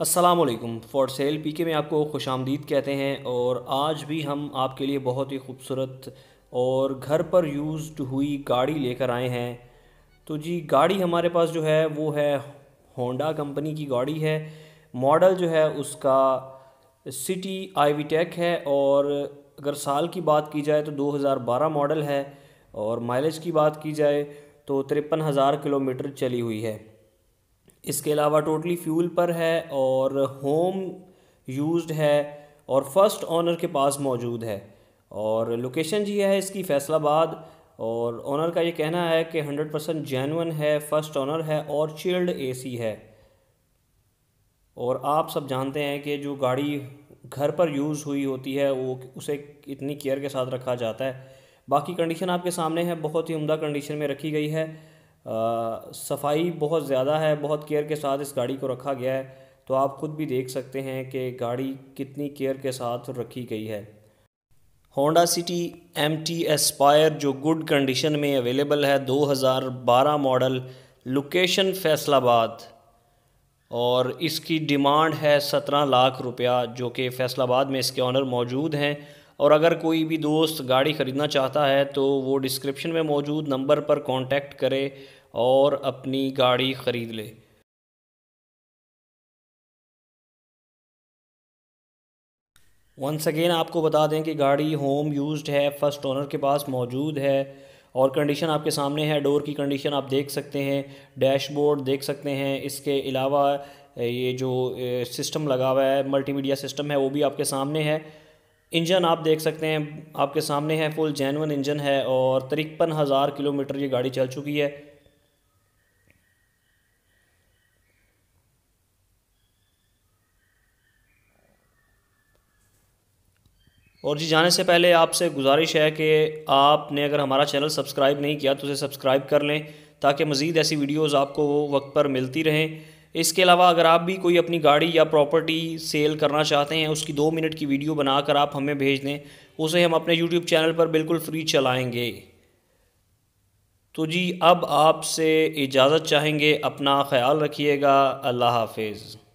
असलकुम for cell P के में आपको खुश आमदीद कहते हैं और आज भी हम आपके लिए बहुत ही खूबसूरत और घर पर यूज़ हुई गाड़ी लेकर आए हैं। तो जी, गाड़ी हमारे पास जो है, वो है होंडा कंपनी की गाड़ी है। मॉडल जो है, उसका सिटी आई वी टेक है और अगर साल की बात की जाए तो 2012 मॉडल है और माइलेज की बात की जाए तो तिरपन हज़ार किलोमीटर चली हुई है। इसके अलावा टोटली फ्यूल पर है और होम यूज्ड है और फ़र्स्ट ऑनर के पास मौजूद है। और लोकेशन जी है इसकी फैसलाबाद और ऑनर का ये कहना है कि हंड्रेड परसेंट जैनवन है, फ़र्स्ट ऑनर है और चिल्ड एसी है। और आप सब जानते हैं कि जो गाड़ी घर पर यूज़ हुई होती है, वो उसे इतनी केयर के साथ रखा जाता है। बाकी कंडीशन आपके सामने है, बहुत ही उम्दा कंडीशन में रखी गई है। सफ़ाई बहुत ज़्यादा है, बहुत केयर के साथ इस गाड़ी को रखा गया है तो आप ख़ुद भी देख सकते हैं कि गाड़ी कितनी केयर के साथ रखी गई है। Honda City M T aspire जो गुड कंडीशन में अवेलेबल है 2012 मॉडल, लोकेशन फैसलाबाद, और इसकी डिमांड है सत्रह लाख रुपया, जो कि फैसलाबाद में इसके ऑनर मौजूद हैं। और अगर कोई भी दोस्त गाड़ी ख़रीदना चाहता है तो वो डिस्क्रिप्शन में मौजूद नंबर पर कांटेक्ट करे और अपनी गाड़ी ख़रीद ले। वंस अगेन आपको बता दें कि गाड़ी होम यूज्ड है फ़र्स्ट ओनर के पास मौजूद है और कंडीशन आपके सामने है डोर की कंडीशन आप देख सकते हैं डैशबोर्ड देख सकते हैं। इसके अलावा, ये जो सिस्टम लगा हुआ है मल्टीमीडिया सिस्टम है, वो भी आपके सामने है। इंजन आप देख सकते हैं, आपके सामने है फुल जैनवन इंजन है और तिरपन हज़ार किलोमीटर ये गाड़ी चल चुकी है। और जी, जाने से पहले आपसे गुजारिश है कि आपने अगर हमारा चैनल सब्सक्राइब नहीं किया तो उसे सब्सक्राइब कर लें, ताकि मज़ीद ऐसी वीडियोज़ आपको वक्त पर मिलती रहें। इसके अलावा अगर आप भी कोई अपनी गाड़ी या प्रॉपर्टी सेल करना चाहते हैं, उसकी दो मिनट की वीडियो बनाकर आप हमें भेज दें, उसे हम अपने यूट्यूब चैनल पर बिल्कुल फ्री चलाएँगे। तो जी, अब आपसे इजाज़त चाहेंगे, अपना ख्याल रखिएगा, अल्लाह हाफिज़।